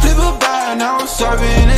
Flip a now I'm serving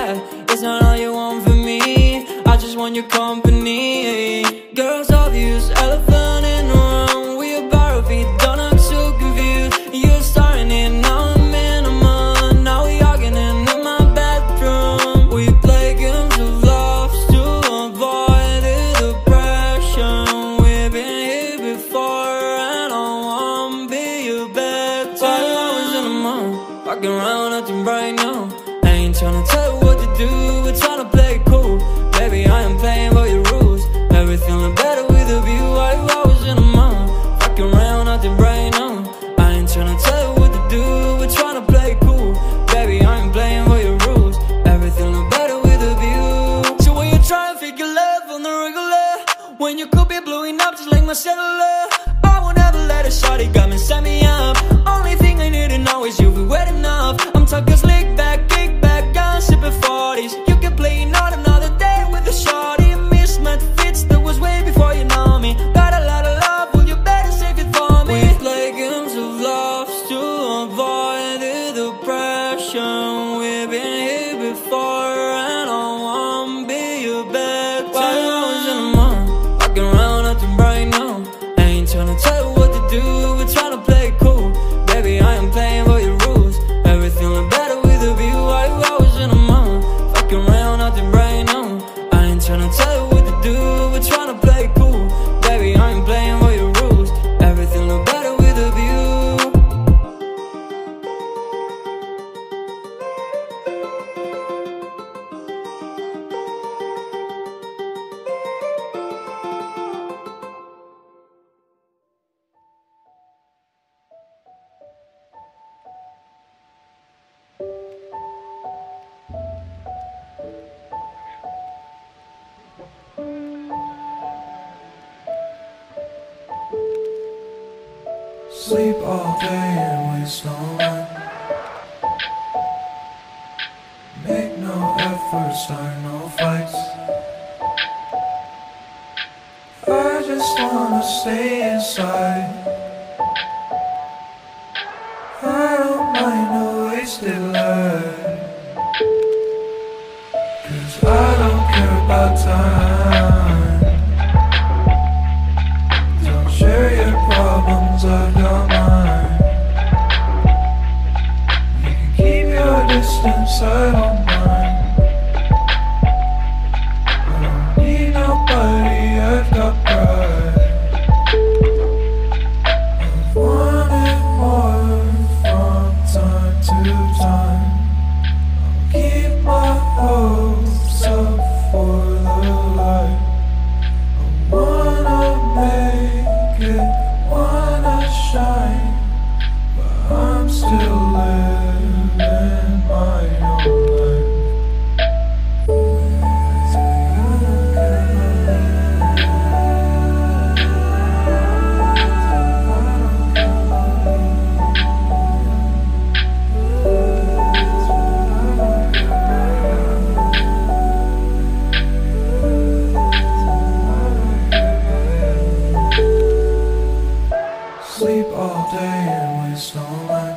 It's not all you want from me. I just want your company. Girls obvious, elephant in the room. We're borrow feet, don't look so confused You're starting it, now I'm in a month Now we arguing in my bedroom We play games of love To avoid the depression. We've been here before And I wanna be your bedtime Five hours in the morning, Fucking round, nothing right now. Make no start no fights. I just wanna stay inside. I don't mind a wasted. Cause I don't care about time. sun day and waste all my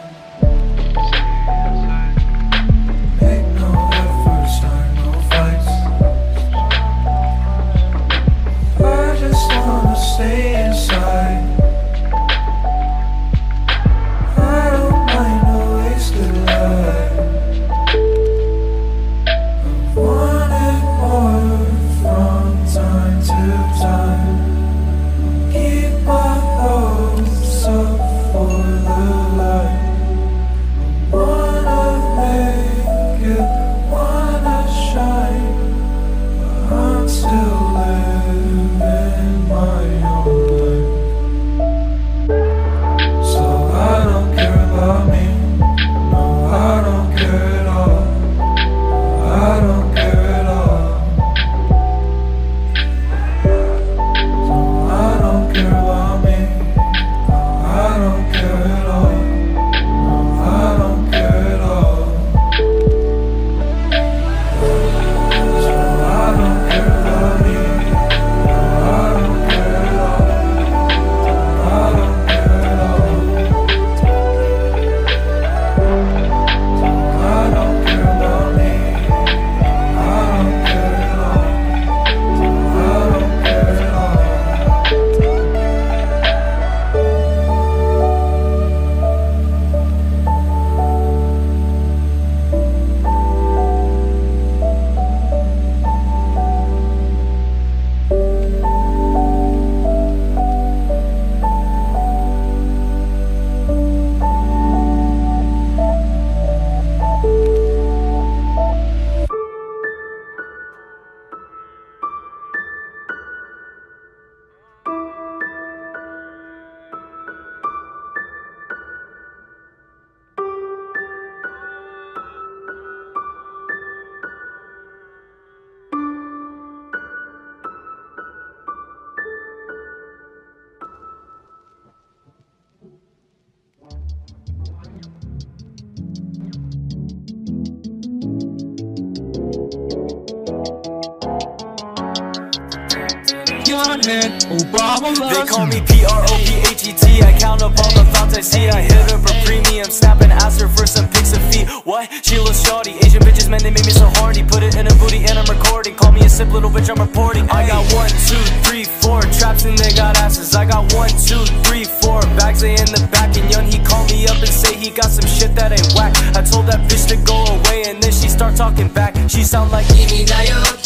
They call me P-R-O-P-H-E-T I count up all the thoughts I see. I hit her for premium Snap and ask her for some pics of feet. What? She looks shawty Asian bitches, man, they make me so horny. Put it in a booty and I'm recording. Call me a sip, little bitch, I'm reporting. I got one, two, three, four Traps and they got asses. I got one, two, three, four Bags they in the back. And young, he called me up and say He got some shit that ain't whack. I told that bitch to go away And then she start talking back. She sound like 君だ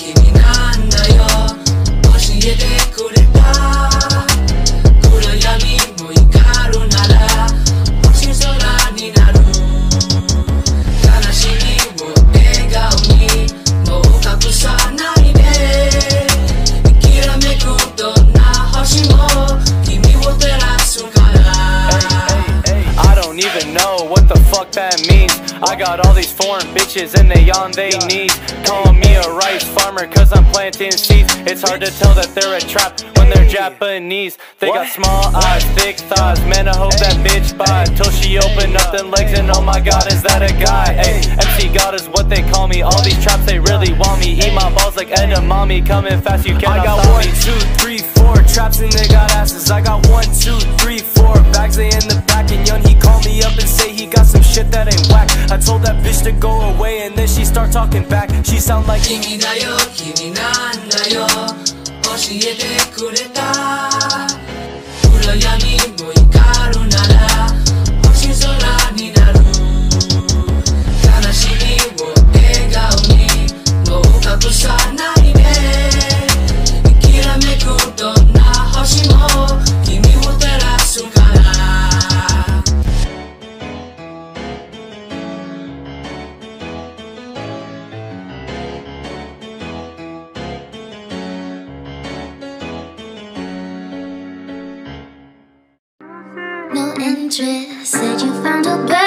that means. I got all these foreign bitches and they on they knees. Calling me a rice farmer cause I'm planting seeds. It's hard to tell that they're a trap when they're Japanese. They got small eyes, thick thighs. Man, I hope that bitch buy till she open up them legs and oh my god, is that a guy? Ay, MC God is what they call me. All these traps, they really want me. Eat my balls like edamame. Coming fast, you cannot I got one, two, three, four traps and they got asses. I got one, two, three, four bags, lay in the back And young, he called me up and say he got some shit that ain't whack. I told that bitch to go away and then she start talking back. She sound like Kimi da yo, kimi nan yo Oshi kureta Ura mo interest. Said you found a better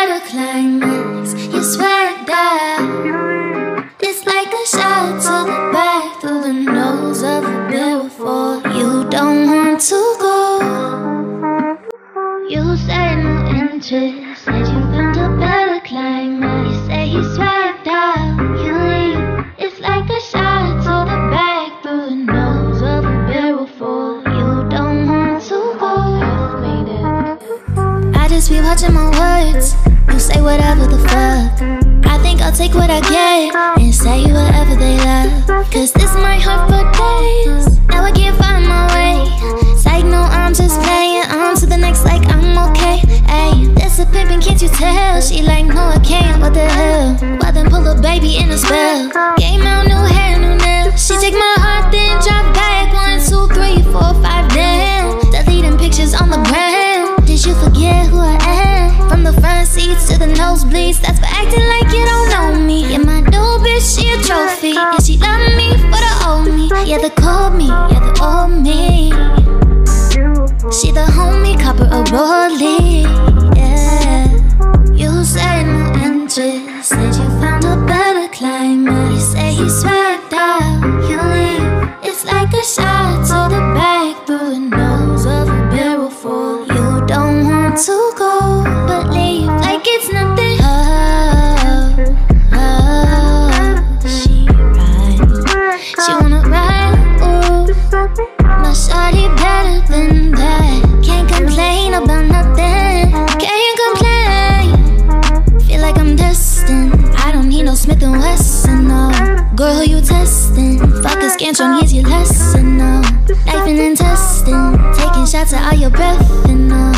Just be watching my words. You say whatever the fuck. I think I'll take what I get and say whatever they love. Cause this might hurt for days. Now I can't find my way. Psych, no, I'm just playing. On to the next, like I'm okay. Ayy, this a pimpin', can't you tell? She like, no, I can't. What the hell? Well, then pull a baby in a spell. Game to the nosebleeds. That's for acting like you don't know me. Yeah, my new bitch, she a trophy. Yeah, she love me for the old me. Yeah, the cold me, yeah, the old me. She the homie, copper a rollie All your breath and all.